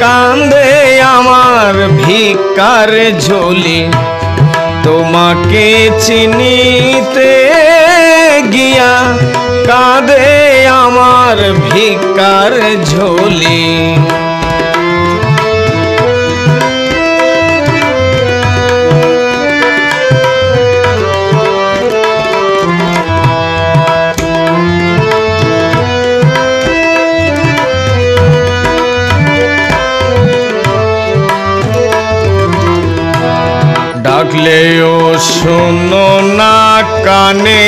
কান্দে আমার ভিকার ঝোলে। তোমাকে চিনিতে গিয়া কাঁদে আমার ভিকার ঝোলে। ডাকলেও শোনো না কানে।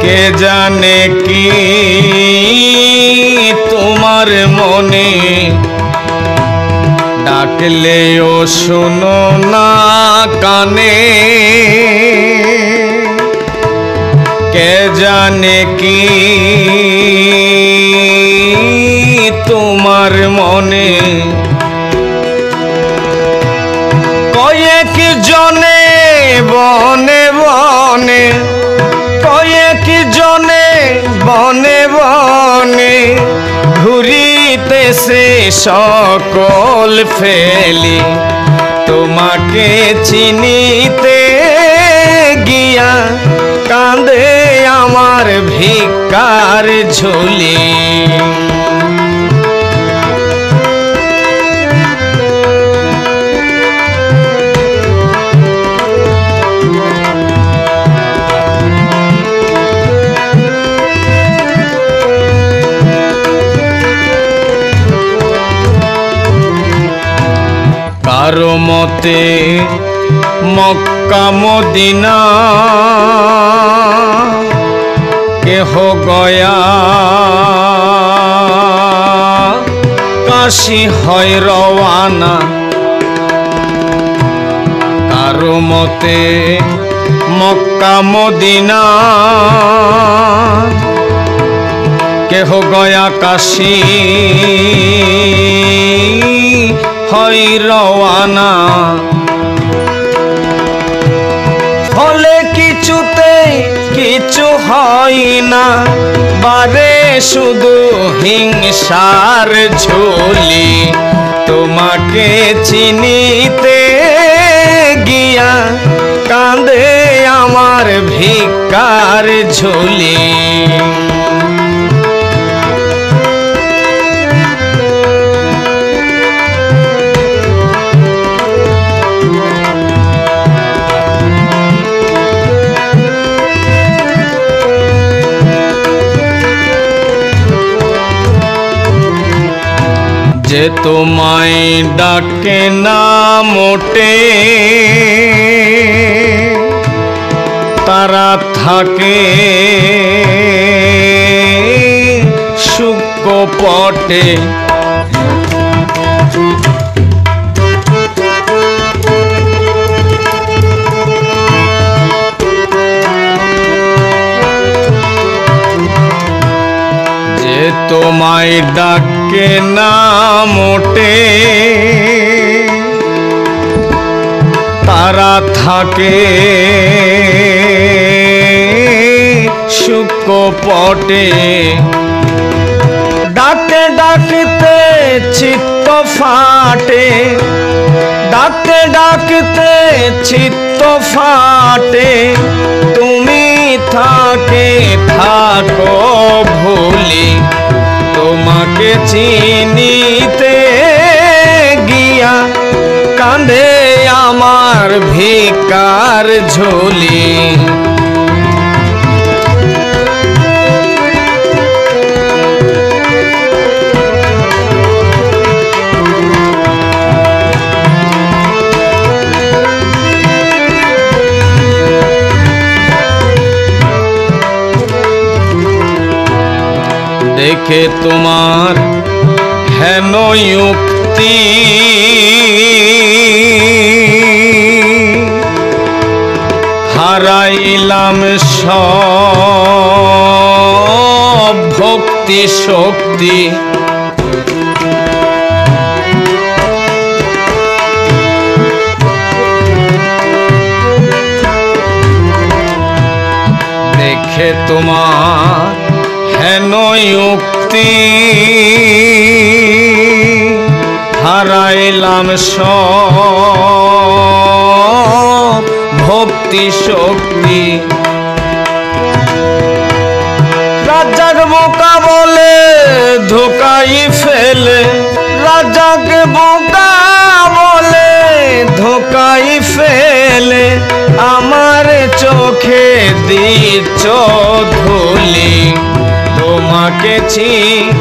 কে জানে কি তোমার মনে? ডাকলেও শোনো না কানে। কে জানে কি কয়েক জনে বনে বনে, কয়েক জনে বনে বনে ঘুরিতেছে সকল ফেলি। তোমাকে চিনিতে গিয়া কাঁদে আমার ভিকার ঝুলি। মতে মক্কা মদিনা। কেহ গয়া কাশি হয় রওয়ানা। কারও মতে মক্কা মদিনা। কেহ গয়া কাশি হয় রওয়ানা। ফলে কিছুতে কিছু হয় না, বারে শুধু হিংসার ঝোলি। তোমাকে চিনিতে গিয়া কাঁদে আমার ভিকার ঝোলি। যে তোমায় ডাকে না মোটে তারা থাকে শুক্র তোমায় ডাকে না মোটে। তারা থাকে শুকপটে ডাকে ডাকতে চিত্ত ফাটে। ডাকতে ডাকতে চিত্ত ফাটে। তুমি থাকে, থাকো ভুলি। তোমাকে চিনিতে গিয়া কাঁধে আমার ভিকার ঝোলি। দেখে তোমার হেন উক্তি। হারাইলাম সব ভক্তি শক্তি। যুক্তি হারাইলাম সব ভক্তি শক্তি। রাজার বোকা বলে ধোকাই তোমাকে ছি নিতে গিয়া